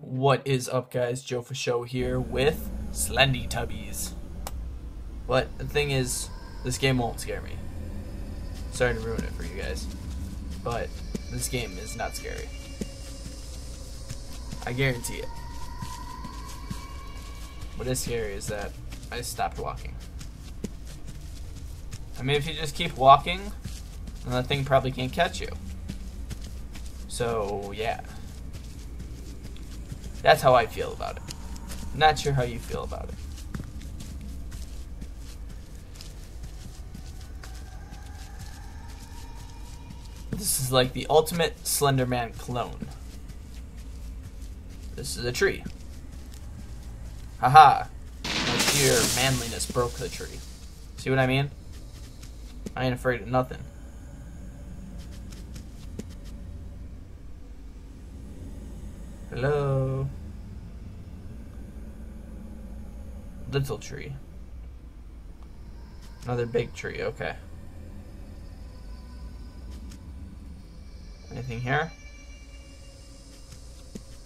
What is up, guys? Joe Fosho here with Slendytubbies. But the thing is, this game won't scare me. Sorry to ruin it for you guys, but this game is not scary. I guarantee it. What is scary is that I stopped walking. I mean, if you just keep walking, then that thing probably can't catch you. So, yeah. That's how I feel about it. Not sure how you feel about it. This is like the ultimate Slenderman clone. This is a tree. Haha. My sheer manliness broke the tree. See what I mean? I ain't afraid of nothing. Hello. Little tree. Another big tree, okay. Anything here?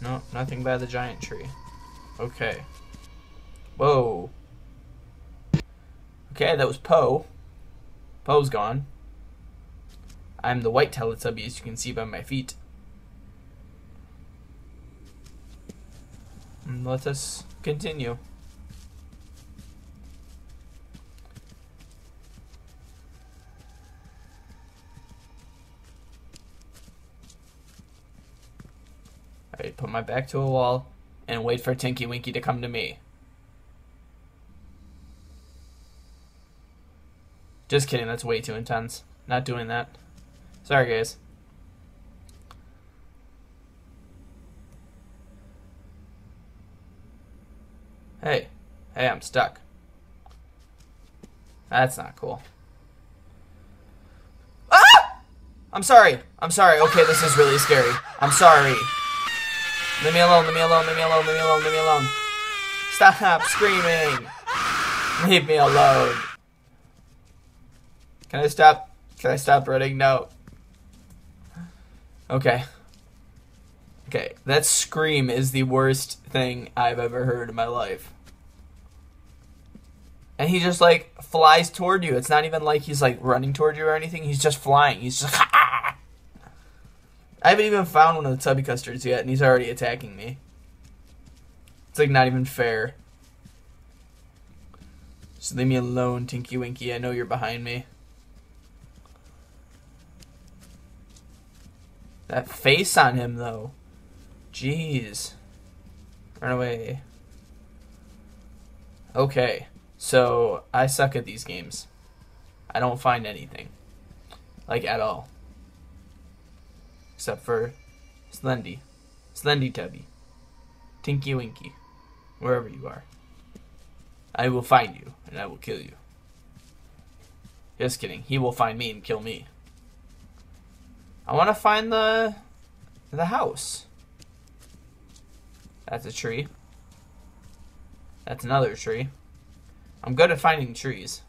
No, nothing by the giant tree. Okay. Whoa. Okay, that was Po. Po's gone. I'm the white Teletubby, as you can see by my feet. Let us continue. Alright, put my back to a wall and wait for Tinky Winky to come to me. Just kidding, that's way too intense. Not doing that. Sorry, guys. Hey. Hey, I'm stuck. That's not cool. Ah! I'm sorry. I'm sorry. Okay, this is really scary. I'm sorry. Leave me alone, leave me alone, leave me alone, leave me alone, leave me alone. Stop screaming. Leave me alone. Can I stop? Can I stop running? No. Okay. Okay, that scream is the worst thing I've ever heard in my life. And he just like flies toward you. It's not even like he's like running toward you or anything. He's just flying. He's just I haven't even found one of the tubby custards yet, and he's already attacking me. It's like not even fair. Just leave me alone, Tinky Winky. I know you're behind me. That face on him, though. Jeez. Run away. Okay, so I suck at these games. I don't find anything. Like, at all. Except for Slendy. Slendytubby. Tinky Winky. Wherever you are. I will find you, and I will kill you. Just kidding. He will find me and kill me. I want to find the the house. That's a tree. That's another tree. I'm good at finding trees.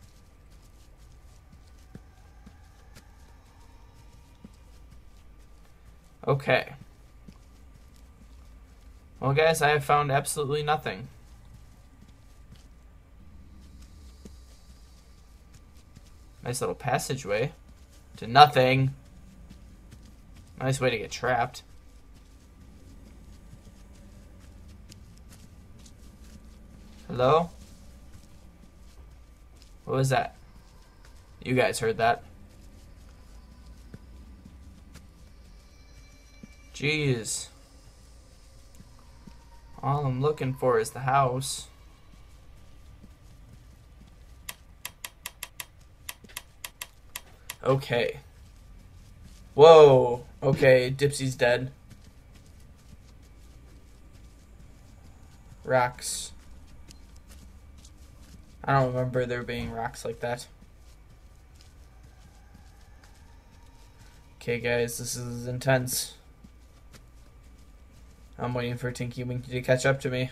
Okay. Well, guys, I have found absolutely nothing. Nice little passageway to nothing. Nice way to get trapped. Hello? What was that? You guys heard that. Jeez. All I'm looking for is the house. Okay. Whoa. Okay, Dipsy's dead. Rocks. I don't remember there being rocks like that. Okay, guys, this is intense. I'm waiting for Tinky Winky to catch up to me.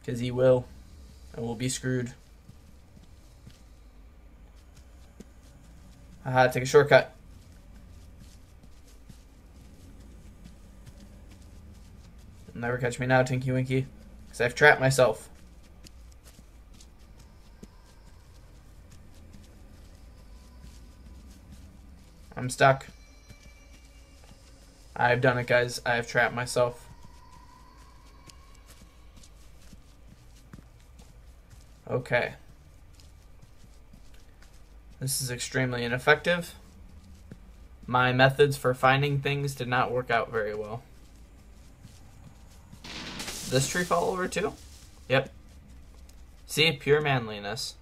Because he will. And we'll be screwed. I had to take a shortcut. You'll never catch me now, Tinky Winky. Because I've trapped myself. I'm stuck. I've done it, guys. I've trapped myself. Okay. This is extremely ineffective. My methods for finding things did not work out very well. This tree fall over too? Yep. See, pure manliness.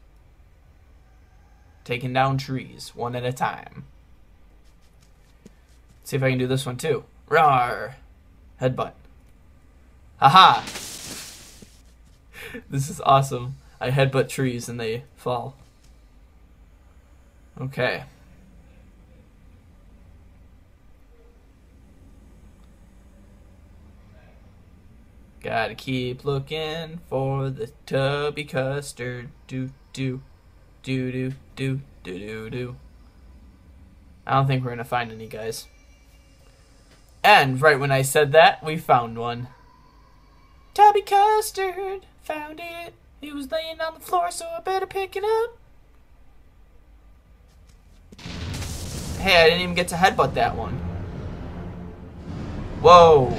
Taking down trees, one at a time. See if I can do this one too. Rar! Headbutt. Haha! this is awesome. I headbutt trees and they fall. Okay. Gotta keep looking for the tubby custard. Do do do do do do do do. I don't think we're gonna find any guys. And right when I said that, we found one. Tubby custard, found it. He was laying on the floor, so I better pick it up. Hey, I didn't even get to headbutt that one. Whoa.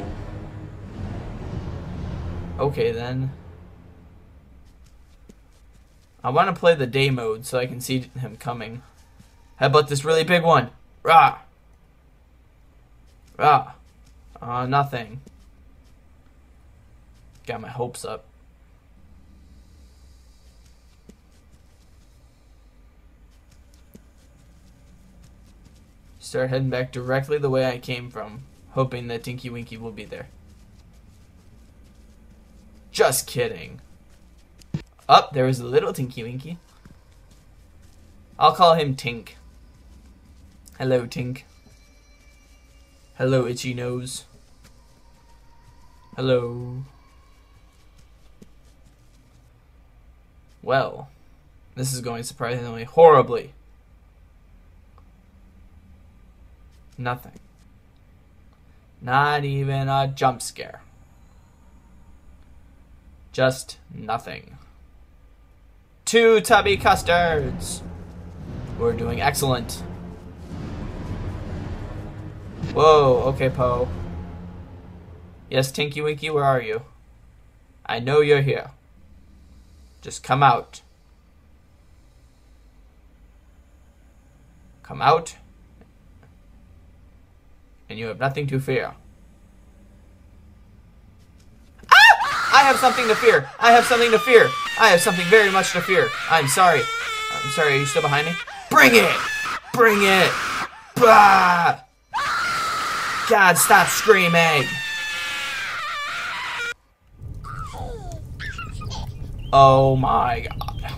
Okay, then. I want to play the day mode so I can see him coming. Headbutt this really big one? Rah! Rah! Uh, nothing. Got my hopes up. Start heading back directly the way I came from, hoping that Tinky Winky will be there. Just kidding. Up, oh, there was a little Tinky Winky. I'll call him Tink. Hello, Tink. Hello, Itchy Nose. Hello. Well, this is going surprisingly horribly. Nothing. Not even a jump scare. Just nothing. Two tubby custards! We're doing excellent. Whoa, okay, Po. Yes, Tinky Winky, where are you? I know you're here. Just come out. Come out. And you have nothing to fear. Ah! I have something to fear. I have something to fear. I have something very much to fear. I'm sorry. I'm sorry. Are you still behind me? Bring it. Bring it. Bah! God, stop screaming. Oh my god.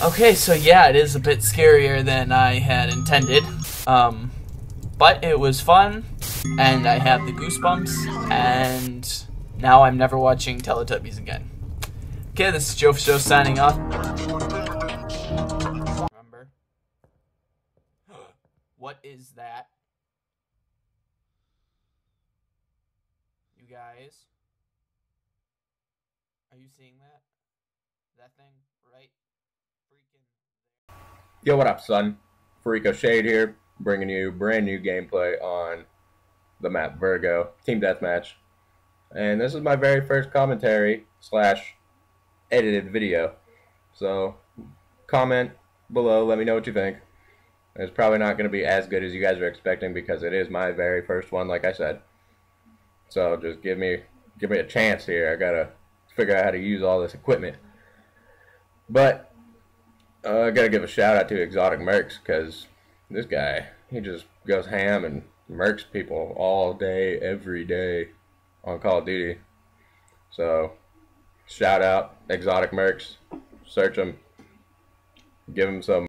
Okay, so yeah, it is a bit scarier than I had intended. Um, but it was fun and I have the goosebumps, and now I'm never watching Teletubbies again. Okay, this is Joe Show signing off. Remember? what is that? You guys? You seeing that? That thing right freaking Yo, what up, son? Freako Shade here, bringing you brand new gameplay on the map Virgo Team Deathmatch. And this is my very first commentary slash edited video. So comment below, let me know what you think. It's probably not going to be as good as you guys are expecting because it is my very first one, like I said. So just give me give me a chance here. I gotta figure out how to use all this equipment. But uh, I gotta give a shout out to Exotic Mercs because this guy he just goes ham and mercs people all day, every day on Call of Duty. So, shout out Exotic Mercs. Search them. Give them some